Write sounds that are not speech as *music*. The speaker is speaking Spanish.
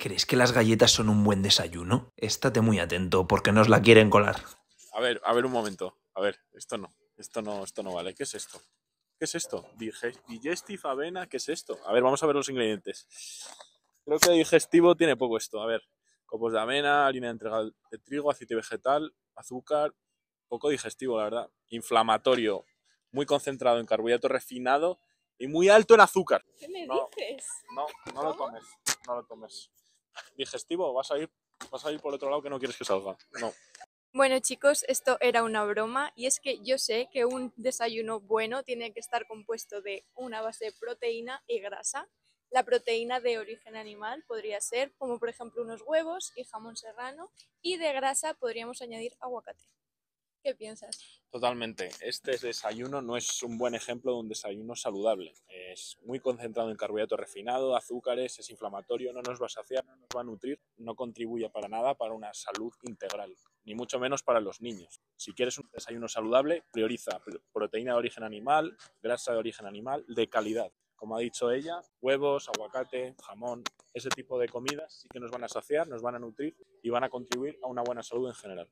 ¿Crees que las galletas son un buen desayuno? Estate muy atento porque nos la quieren colar. A ver, a ver un momento. A ver, esto no. Esto no, esto no vale. ¿Qué es esto? ¿Qué es esto? Digestive avena, ¿qué es esto? A ver, vamos a ver los ingredientes. Creo que digestivo tiene poco esto. A ver, copos de avena, harina de trigo, aceite vegetal, azúcar, poco digestivo, la verdad. Inflamatorio, muy concentrado en carbohidrato refinado y muy alto en azúcar. ¿Qué me No, dices? No, no lo tomes, no lo tomes. *laughs* Digestivo, vas a ir, vas a ir por otro lado que no quieres que salga. No. Bueno chicos, esto era una broma y es que yo sé que un desayuno bueno tiene que estar compuesto de una base de proteína y grasa. La proteína de origen animal podría ser como por ejemplo unos huevos y jamón serrano y de grasa podríamos añadir aguacate. ¿Qué piensas? Totalmente. Este desayuno no es un buen ejemplo de un desayuno saludable. Es muy concentrado en carbohidrato refinado, azúcares, es inflamatorio, no nos va a saciar, no nos va a nutrir, no contribuye para nada para una salud integral, ni mucho menos para los niños. Si quieres un desayuno saludable, prioriza proteína de origen animal, grasa de origen animal, de calidad. Como ha dicho ella, huevos, aguacate, jamón, ese tipo de comidas sí que nos van a saciar, nos van a nutrir y van a contribuir a una buena salud en general.